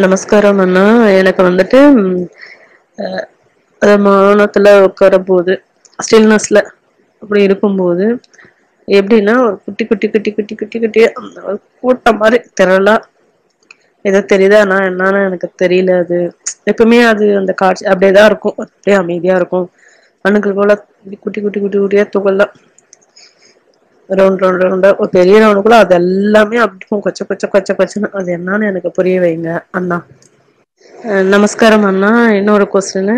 நமஸ்காரம் அண்ணா. எனக்கு வந்துட்டு அது மௌனத்துல உட்கார போது ஸ்டில்னஸ்ல அப்படி இருக்கும்போது எப்படின்னா ஒரு குட்டி குட்டி குட்டி குட்டி குட்டி குட்டி ஒரு கூட்டம் மாதிரி திரளா ஏதோ தெரியுதா? நான் என்னன்னு எனக்கு தெரியல அது. எப்பவுமே அது அந்த காட்சி அப்படியேதான் இருக்கும். அப்படியே அமைதியா இருக்கும். அணுக்கள் போல குட்டி குட்டி குட்டி குட்டியா தான் ரவுண்ட் ரவுண்ட் ரவுண்டாக ஒரு பெரிய ரவுண்டுக்குள்ள அது எல்லாமே அப்படியும் கொச்ச கொச்ச கொச்ச கொச்சன்னு. அது என்னன்னு எனக்கு புரிய வைங்க அண்ணா. நமஸ்காரம் அண்ணா. இன்னொரு கொஸ்டின்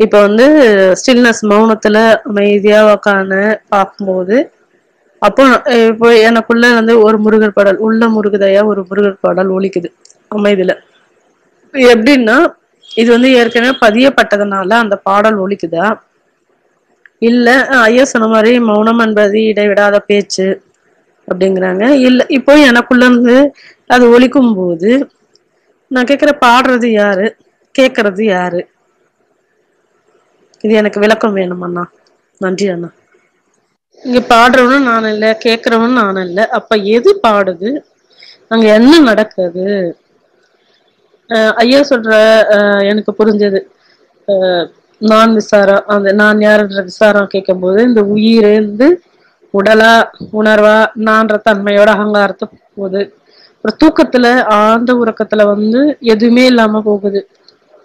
இப்ப வந்து ஸ்டில்னஸ் மௌனத்துல அமைதியா உக்கான பார்க்கும்போது அப்போ இப்போ எனக்குள்ள வந்து ஒரு முருகர் பாடல் உள்ள முருகதையா ஒரு முருகர் பாடல் ஒழிக்குது அமைதியில. எப்படின்னா இது வந்து ஏற்கனவே பதியப்பட்டதுனால அந்த பாடல் ஒழிக்குதா இல்ல ஐயா சொன்ன மாதிரி மௌனம் என்பது இடைவிடாத பேச்சு அப்படிங்கிறாங்க. இல்ல இப்போ எனக்குள்ள இருந்து அது ஒழிக்கும் போது நான் கேட்குற பாடுறது யாரு? கேக்குறது யாரு? இது எனக்கு விளக்கம் வேணும் அண்ணா நன்றி அண்ணா. இங்க பாடுறவனும் நான் இல்ல கேக்குறவனும் நான் இல்ல. அப்ப எது பாடுது? அங்க என்ன நடக்குது? ஐயா சொல்ற எனக்கு புரிஞ்சது. நான் விசாரம் அந்த நான் யாருன்ற விசாரம் கேட்கும்போது இந்த உயிர் வந்து உடலா உணர்வா நான்ற தன்மையோட அகங்காரத்தை போகுது. அப்புறம் தூக்கத்துல ஆழ்ந்த உறக்கத்துல வந்து எதுவுமே இல்லாம போகுது.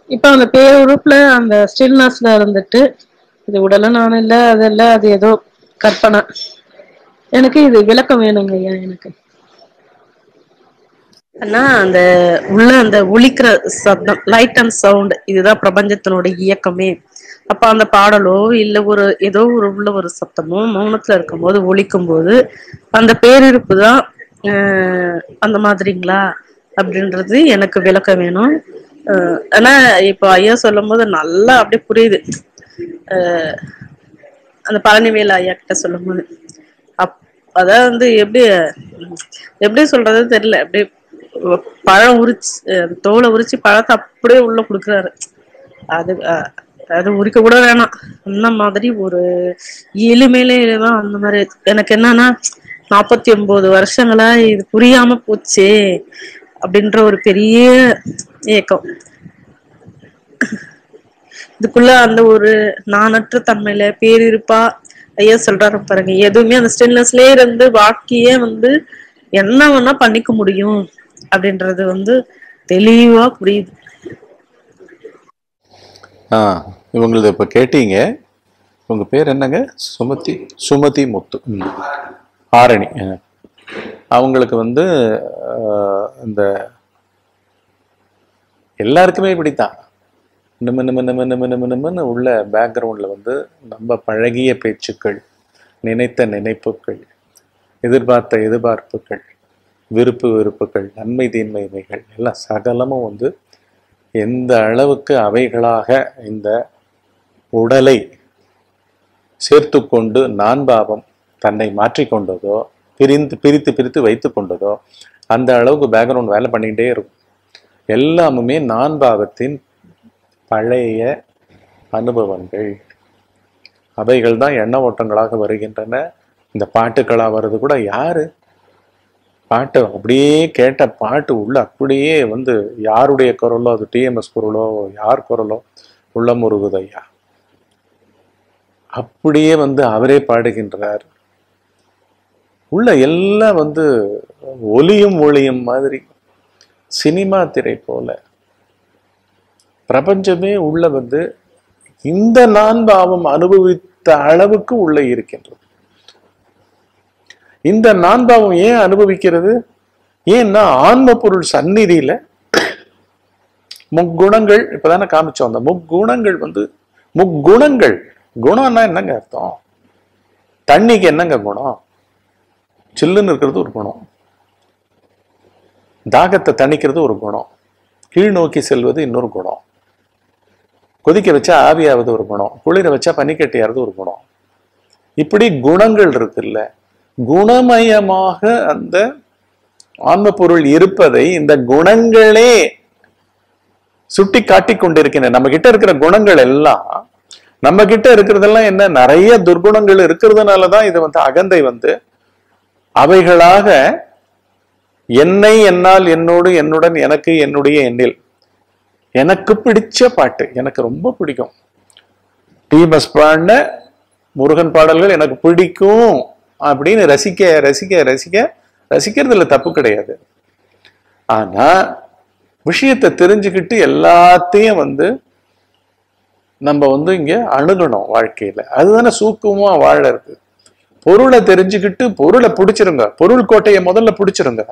இப்ப அந்த பேருப்புல அந்த ஸ்டில்னஸ்ல இருந்துட்டு இது உடலும் நான் இல்ல அது இல்ல அது ஏதோ கற்பனை. எனக்கு இது விளக்கம் வேணுங்க ஐயா எனக்கு. அண்ணா அந்த உள்ள அந்த ஒழிக்கிற சப்தம் லைட் அண்ட் சவுண்ட் இதுதான் பிரபஞ்சத்தினோட இயக்கமே. அப்ப அந்த பாடலோ இல்ல ஒரு ஏதோ ஒரு உள்ள ஒரு சத்தமோ மௌனத்துல இருக்கும் போது ஒழிக்கும் போது அந்த பேரிருப்பு தான் ஆஹ் அந்த மாதிரிங்களா? அப்படின்றது எனக்கு விளக்கம் வேணும். ஆஹ் ஆனா இப்போ ஐயா சொல்லும் போது நல்லா அப்படியே புரியுது. அந்த பழனிவேல் ஐயா கிட்ட சொல்லும் போது அப் அதான் வந்து எப்படி எப்படி சொல்றது தெரியல. அப்படியே பழம் உரிச்சு தோலை உரிச்சு பழத்தை அப்படியே உள்ள கொடுக்குறாரு. அது அது உரிக்க கூட வேணாம். அந்த மாதிரி ஒரு எளிமையிலே தான் அந்த மாதிரி. எனக்கு என்னன்னா நாற்பத்தி ஒன்பது வருஷங்களா இது புரியாம போச்சே அப்படின்ற ஒரு பெரிய ஏக்கம். இதுக்குள்ள அந்த ஒரு நானற்ற தன்மையில பேரிருப்பா ஐயா சொல்றாரு பாருங்க. எதுவுமே அந்த ஸ்டெயின்லெஸ்லயே இருந்து வாழ்க்கையே வந்து என்ன வேணா பண்ணிக்க முடியும் அப்படின்றது வந்து தெளிவா புரியுது. ஆ இவங்களது இப்போ கேட்டீங்க. உங்க பேர் என்னங்க? சுமதி சுமதி முத்து. ஆரணி. அவங்களுக்கு வந்து இந்த எல்லாருக்குமே இப்படித்தான். நிம நிம நிம நிம நிம நிமன்னு உள்ள பேக்ரவுண்டில் வந்து நம்ம பழகிய பேச்சுக்கள் நினைத்த நினைப்புகள் எதிர்பார்த்த எதிர்பார்ப்புகள் விருப்பு வெறுப்புகள் நன்மை தீன்மைகள் எல்லாம் சகலமும் வந்து எந்த அளவுக்கு அவைகளாக இந்த உடலை சேர்த்து கொண்டு நான்பாவம் தன்னை மாற்றிக்கொண்டதோ பிரிந்து பிரித்து பிரித்து வைத்து கொண்டதோ அந்த அளவுக்கு பேக்ரவுண்ட் வேலை பண்ணிக்கிட்டே இருக்கும். எல்லாமுமே நான் பாவத்தின் பழைய அனுபவங்கள். அவைகள் தான் எண்ண ஓட்டங்களாக வருகின்றன. இந்த பாட்டுக்களாக வர்றது கூட யாரு? பாட்டு அப்படியே கேட்ட பாட்டு உள்ள அப்படியே வந்து யாருடைய குரலோ அது டிஎம்எஸ் குரலோ யார் குரலோ உள்ள முருகுதையா அப்படியே வந்து அவரே பாடுகின்றார். உள்ள எல்லாம் வந்து ஒலியும் ஒளியும் மாதிரி சினிமா திரை போல. பிரபஞ்சமே உள்ள வந்து இந்த நான்பாவம் அனுபவித்த அளவுக்கு உள்ளே இருக்கின்றது. இந்த நான்பாவம் ஏன் அனுபவிக்கிறது? ஏன்னா ஆன்ம பொருள் சந்நிதியில முக்குணங்கள் இப்பதானே காமிச்சோம் அந்த முக்குணங்கள் வந்து முக்குணங்கள் குணம்னா என்னங்க அர்த்தம்? தண்ணிக்கு என்னங்க குணம்? சில்லுன்னு இருக்கிறது ஒரு குணம். தாகத்தை தணிக்கிறது ஒரு குணம். கீழ் நோக்கி செல்வது இன்னொரு குணம். கொதிக்க வச்சா ஆவியாவது ஒரு குணம் குளிர வச்சா பனிக்கட்டியாவது ஒரு குணம். இப்படி குணங்கள் இருக்குல்ல. குணமயமாக அந்த ஆன்ம பொருள் இருப்பதை இந்த குணங்களே சுட்டி காட்டி கொண்டிருக்கின்றன. நம்ம கிட்ட இருக்கிற குணங்கள் எல்லாம் நம்ம கிட்ட இருக்கிறதெல்லாம் என்ன? நிறைய துர்குணங்கள் இருக்கிறதுனால தான் இது வந்து அகந்தை வந்து அவைகளாக என்னை என்னால் என்னோடு என்னுடன் எனக்கு என்னுடைய எண்ணில் எனக்கு பிடிச்ச பாட்டு எனக்கு ரொம்ப பிடிக்கும். டிஎம்எஸ் பாடின முருகன் பாடல்கள் எனக்கு பிடிக்கும் அப்படின்னு ரசிக்க ரசிக்க ரசிக்க ரசிக்கிறதுல தப்பு கிடையாது. ஆனா விஷயத்தை தெரிஞ்சுக்கிட்டு எல்லாத்தையும் வந்து நம்ம வந்து இங்க அணுகணும் வாழ்க்கையில. அதுதானே சூக்கமா வாழறது பொருளை தெரிஞ்சுக்கிட்டு பொருளை பிடிச்சிருங்க. பொருள் கோட்டையை முதல்ல பிடிச்சிருங்க.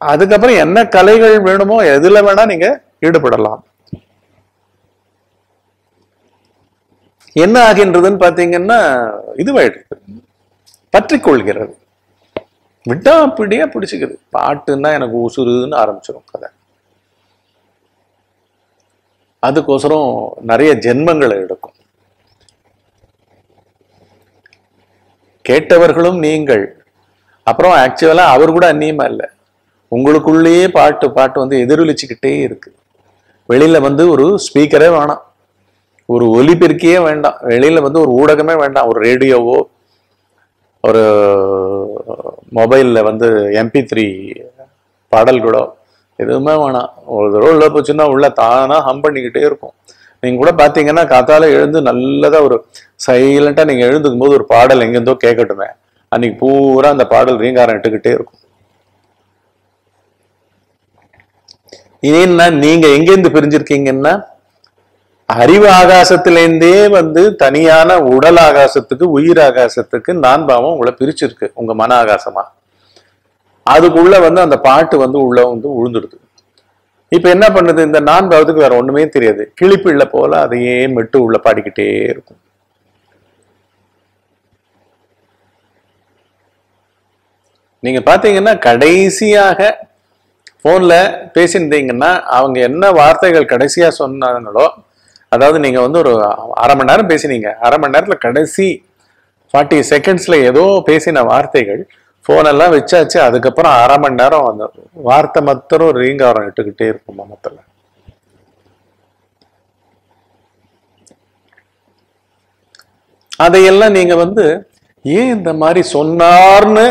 அதுக்கப்புறம் என்ன கலைகள் வேணுமோ எதுல வேணா நீங்க ஈடுபடலாம். என்ன ஆகின்றதுன்னு பார்த்தீங்கன்னா இதுவாயிடுது பற்றி கொள்கிறது. விட்டா அப்படியே பிடிச்சிக்குது. பாட்டுன்னா எனக்கு உசுருன்னு ஆரம்பிச்சிடும் கதை. அதுக்கோசரம் நிறைய ஜென்மங்களை எடுக்கும். கேட்டவர்களும் நீங்கள். அப்புறம் ஆக்சுவலா அவர் கூட அந்நியமா இல்லை. உங்களுக்குள்ளேயே பாட்டு பாட்டு வந்து எதிரொலிச்சுக்கிட்டே இருக்கு. வெளியில வந்து ஒரு ஸ்பீக்கரே வேணாம். ஒரு ஒலிபெருக்கியே வேண்டாம். வெளியில் வந்து ஒரு ஊடகமே வேண்டாம். ஒரு ரேடியோவோ ஒரு மொபைலில் வந்து எம்பி த்ரீ பாடல்களோ எதுவுமே வேணாம். ஒரு தடவை உள்ள போச்சுன்னா உள்ள தானாக ஹம் பண்ணிக்கிட்டே இருக்கும். நீங்கள் கூட பார்த்தீங்கன்னா காத்தால எழுந்து நல்லதாக ஒரு சைலண்ட்டாக நீங்கள் எழுந்துக்கும் போது ஒரு பாடல் எங்கேருந்தோ கேட்கட்டுமே அன்னைக்கு பூரா அந்த பாடல் ரீங்காரம் இட்டுக்கிட்டே இருக்கும். ஏன்னா நீங்கள் எங்கேருந்து பிரிஞ்சிருக்கீங்கன்னா அறிவு ஆகாசத்திலேருந்தே வந்து தனியான உடல் ஆகாசத்துக்கு உயிர் ஆகாசத்துக்கு நான் பாவம் உங்களை பிரிச்சிருக்கு உங்க மன ஆகாசமா. அதுக்குள்ள வந்து அந்த பாட்டு வந்து உள்ள வந்து உழுந்துடுது. இப்ப என்ன பண்ணுது? இந்த நான் பாவத்துக்கு வேற ஒண்ணுமே தெரியாது. கிளிப்பிள்ள போல அதையே மெட்டு உள்ள பாடிக்கிட்டே இருக்கும். நீங்க பாத்தீங்கன்னா கடைசியாக போன்ல பேசியிருந்தீங்கன்னா அவங்க என்ன வார்த்தைகள் கடைசியா சொன்னாங்களோ அதாவது நீங்கள் வந்து ஒரு அரை மணி நேரம் பேசினீங்க. அரை மணி நேரத்தில் கடைசி ஃபார்ட்டி செகண்ட்ஸில் ஏதோ பேசின வார்த்தைகள் ஃபோனெல்லாம் எல்லாம் வச்சாச்சு. அதுக்கப்புறம் அரை மணி நேரம் அந்த வார்த்தை மாத்திரம் ரீங்காரம் இட்டுக்கிட்டே இருக்கும் மனத்துல அதையெல்லாம் நீங்க வந்து ஏன் இந்த மாதிரி சொன்னார்னு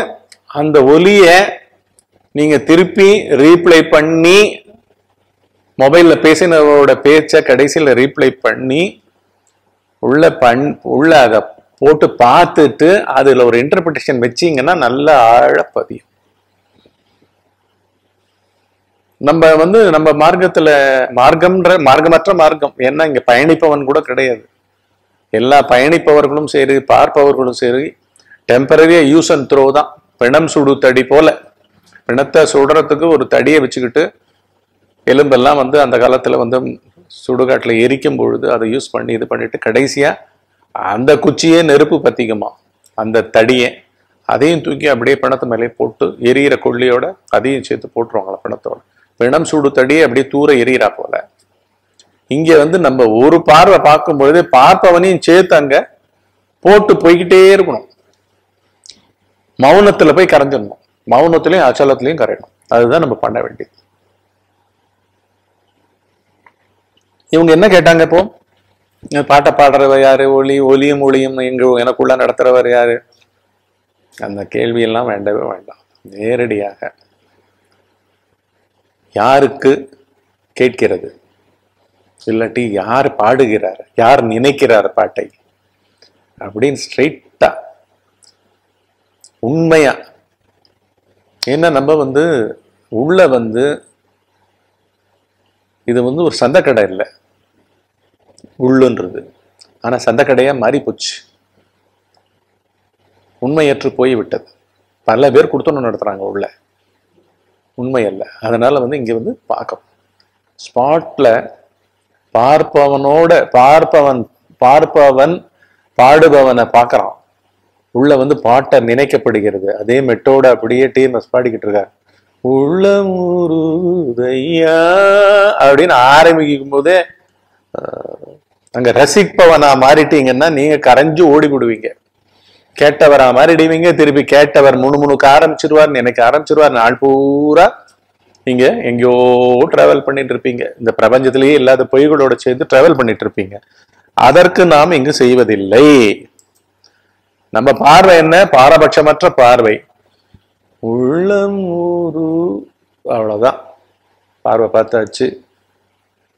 அந்த ஒலிய நீங்க திருப்பி ரீப்ளை பண்ணி மொபைலில் பேசினவரோட பேச்சை கடைசியில் ரீப்ளை பண்ணி உள்ள பண் உள்ள அதை போட்டு பார்த்துட்டு அதில் ஒரு இன்டர்பிரிட்டேஷன் வச்சீங்கன்னா நல்ல ஆழப்பதியும் நம்ம வந்து நம்ம மார்க்கத்தில் மார்க்கம்ன்ற மார்க்கமற்ற மார்க்கம். ஏன்னா இங்கே பயணிப்பவன் கூட கிடையாது. எல்லா பயணிப்பவர்களும் சரி பார்ப்பவர்களும் சரி டெம்பரரியாக யூஸ் அண்ட் த்ரோ தான். பிணம் சுடு தடி போல. பிணத்தை சுடுறதுக்கு ஒரு தடியை வச்சுக்கிட்டு எலும்பெல்லாம் வந்து அந்த காலத்தில் வந்து சுடுகாட்டில் எரிக்கும் பொழுது அதை யூஸ் பண்ணி இது பண்ணிட்டு கடைசியாக அந்த குச்சியே நெருப்பு பற்றிக்குமா அந்த தடியை. அதையும் தூக்கி அப்படியே பிணத்து மேலே போட்டு எரியிற கொள்ளியோட அதையும் சேர்த்து போட்டுருவாங்களா பிணத்தோட. பிணம் சுடு தடியை அப்படியே தூர எரியிறா போல. இங்க வந்து நம்ம ஒரு பார்வை பார்க்கும் பொழுதே பார்ப்பவனையும் சேர்த்து அங்க போட்டு போய்கிட்டே இருக்கணும். மௌனத்துல போய் கரைஞ்சிடணும். மௌனத்திலையும் அச்சலத்திலையும் கரையணும். அதுதான் நம்ம பண்ண வேண்டியது. இவங்க என்ன கேட்டாங்க இப்போ? பாட்டை பாடுறவர் யாரு? ஒளி ஒலியும் ஒளியும் எங்க எனக்குள்ள நடத்துறவர் யாரு? அந்த கேள்வியெல்லாம் வேண்டவே வேண்டாம். நேரடியாக யாருக்கு கேட்கிறது? இல்லாட்டி யார் பாடுகிறார்? யார் நினைக்கிறார் பாட்டை? அப்படின்னு ஸ்ட்ரெயிட்டா உண்மையா? ஏன்னா நம்ம வந்து உள்ள வந்து இது வந்து ஒரு சந்தைக்கடை இல்லை. உள்ளுன்றது. ஆனால் சந்தைக்கடையா மாறி போச்சு உண்மையற்று போய் விட்டது பல பேர் கொடுத்தோன்னு நடத்துகிறாங்க உள்ள. உண்மை அல்ல. அதனால் வந்து இங்கே வந்து பார்க்கும் ஸ்பாட்டில் பார்ப்பவனோட பார்ப்பவன் பார்ப்பவன் பாடுபவனை பார்க்குறான் உள்ள வந்து பாட்டை நினைக்கப்படுகிறது. அதே மெட்டோட அப்படியே டீம் பாடிக்கிட்டு இருக்காரு. உள்ளமுருதையா அப்படின்னு ஆரம்பிக்கும் போதே அங்க ரசிப்பவனா மாறிட்டீங்கன்னா நீங்க கரைஞ்சு ஓடி விடுவீங்க கேட்டவரா மாறிடுவீங்க திருப்பி கேட்டவர் முணுமுணுக்க ஆரம்பிச்சிருவார் நினைக்க ஆரம்பிச்சிருவார். நாள் பூரா நீங்க எங்கேயோ டிராவல் பண்ணிட்டு இருப்பீங்க இந்த பிரபஞ்சத்திலேயே இல்லாத பொய்களோட சேர்ந்து டிராவல் பண்ணிட்டு இருப்பீங்க அதற்கு நாம் இங்கு செய்வதில்லை. நம்ம பார்வை என்ன? பாரபட்சமற்ற பார்வை. உள்ளம் ஊரு அவ்வளவுதான். பார்வை பார்த்தாச்சு.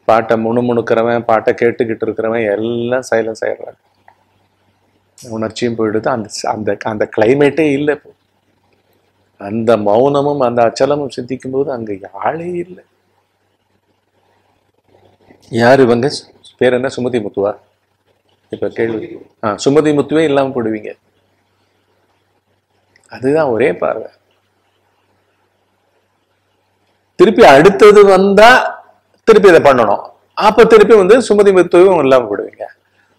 பாட்டை முணுமுணுக்கிறவன் பாட்டை கேட்டுக்கிட்டு இருக்கிறவன் எல்லாம் சைலன்ஸ் ஆயிடுறாங்க உணர்ச்சியும் போயிடுது. அந்த அந்த அந்த கிளைமேட்டே இல்லை இப்போ. அந்த மௌனமும் அந்த அச்சலமும் சிந்திக்கும் போது அங்க ஆளே இல்லை. யார் இவங்க? பேர் என்ன? சுமதி முத்துவா? இப்ப கேள்வி. ஆ சுமதி முத்துவே இல்லாம போடுவீங்க. அதுதான் ஒரே பார்வை. திருப்பி அடுத்தது வந்தா திருப்பி இதை பண்ணணும். அப்ப திருப்பி வந்து சுமதி முத்துவும் இல்லாம போடுவீங்க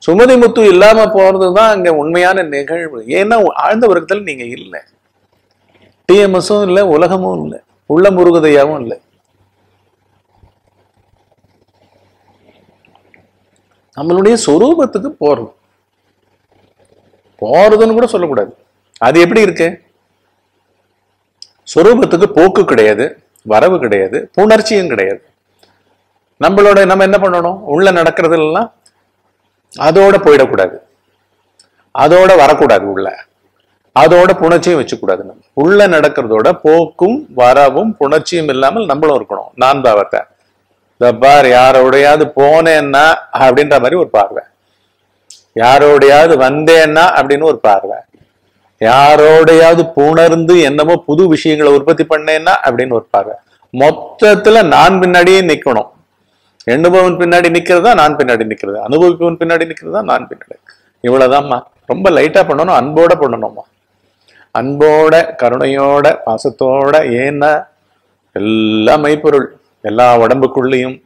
சுமதி முத்து இல்லாம போறதுதான் அங்க உண்மையான நிகழ்வு. ஏன்னா ஆழ்ந்த உலகத்துல நீங்க இல்லை. டிஎம்எஸும் இல்லை உலகமும் இல்லை உள்ள முருகதையாவும் இல்லை. நம்மளுடைய சொரூபத்துக்கு போறது போறதுன்னு கூட சொல்லக்கூடாது. அது எப்படி இருக்கு? சொரூபத்துக்கு போக்கு கிடையாது. வரவு கிடையாது புணர்ச்சியும் கிடையாது. நம்மளோட நம்ம என்ன பண்ணணும்? உள்ள நடக்கிறதுலாம் அதோட போயிடக்கூடாது. அதோட வரக்கூடாது உள்ள. அதோட புணர்ச்சியும் வச்சுக்கூடாது நம்ம. உள்ள நடக்கிறதோட போக்கும் வரவும் புணர்ச்சியும் இல்லாமல் நம்மளும் இருக்கணும். நான் பாவத்தை இந்த பார் யாரோடையாவது போனேன்னா அப்படின்ற மாதிரி ஒரு பார்வை. யாரோடையாவது வந்தேன்னா அப்படின்னு ஒரு பார்வை. யாரோடையாவது புணர்ந்து என்னமோ புது விஷயங்களை உற்பத்தி பண்ணேன்னா அப்படின்னு ஒரு மொத்தத்துல நான் பின்னாடியே நிக்கணும். எண்ணுபவன் பின்னாடி நிக்கிறதா நான் பின்னாடி நிக்கிறது. அனுபவிப்பவன் பின்னாடி நிக்கிறதா நான் பின்னாடி. இவ்வளவுதாம்மா. ரொம்ப லைட்டா பண்ணணும் அன்போட பண்ணணும்மா. அன்போட கருணையோட பாசத்தோட ஏன்னா எல்லா மெய்ப்பொருள் எல்லா உடம்புக்குள்ளேயும்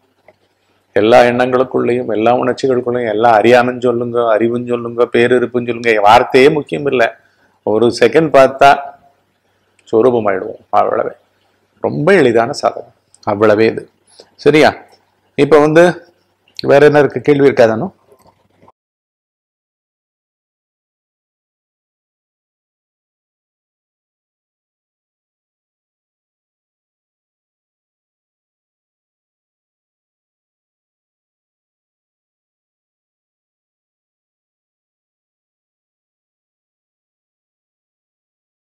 எல்லா எண்ணங்களுக்குள்ளேயும் எல்லா உணர்ச்சிகளுக்குள்ளேயும் எல்லாம் அறியாமன்னு சொல்லுங்க அறிவுன்னு சொல்லுங்க பேரிருப்புன்னு சொல்லுங்க வார்த்தையே முக்கியம் இல்லை. ஒரு செகண்ட் பார்த்தா சொரூபமாயிடுவோம் அவ்வளவே. ரொம்ப எளிதான சாதனம் அவ்வளவே இது. சரியா? இப்போ வந்து வேற என்ன இருக்கு? கேள்வி இருக்காதானோ?